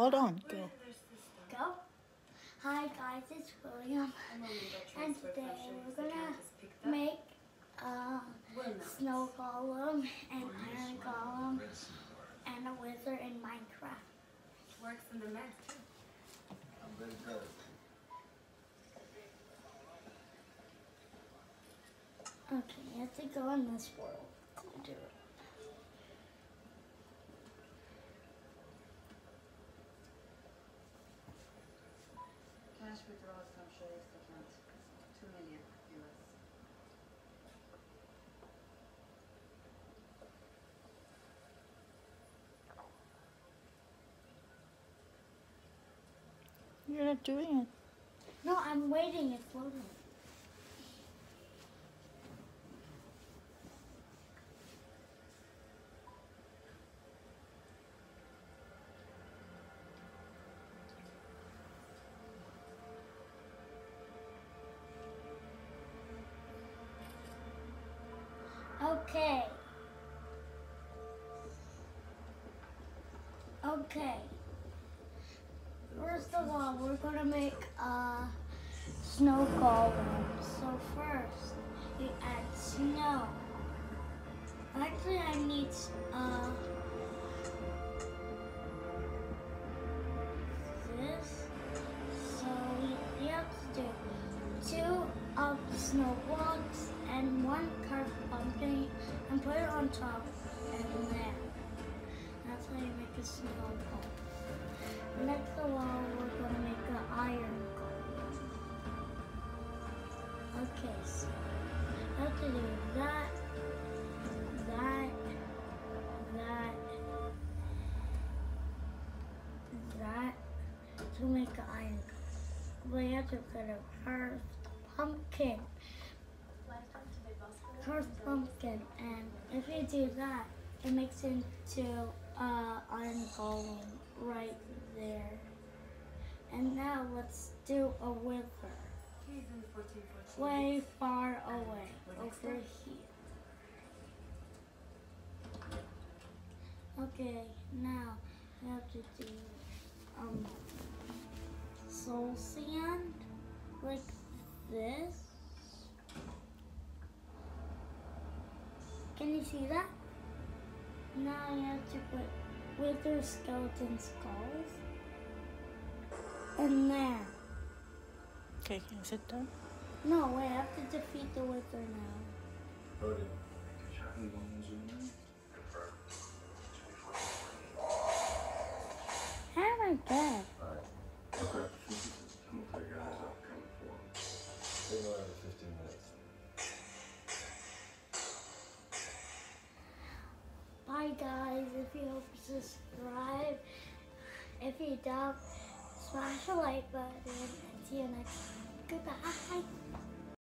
Hold on. Go. Go. Hi guys, it's William, and today we're gonna make a snow golem, an iron golem, and a wizard in Minecraft. Works in the mess too. Okay, you have to go in this world Two million US. You're not doing it. No, I'm waiting. It's loading. Okay. Okay. First of all, we're gonna make a snow golem. So first, you add snow. Actually, I need uh this. So you have to do two of the snow blocks and one carved pumpkin and put it on top and there. That's how you make a snow golem. Next of all, we're going to make an iron golem. Okay, so you have to do that, that, that, that to make an iron golem. You have to put a carved pumpkin. Carved pumpkin, and if you do that, it makes into uh, iron golem right there. And now let's do a wither. He's in 14, 14. Way far away, over here. Okay, now we have to do um soul sand like this. You see that? Now you have to put wither skeleton skulls. And there. Okay, can you sit down? No, wait, I have to defeat the wither now. How am I guys, if you subscribe. If you don't, smash the like button and see you next time. Goodbye.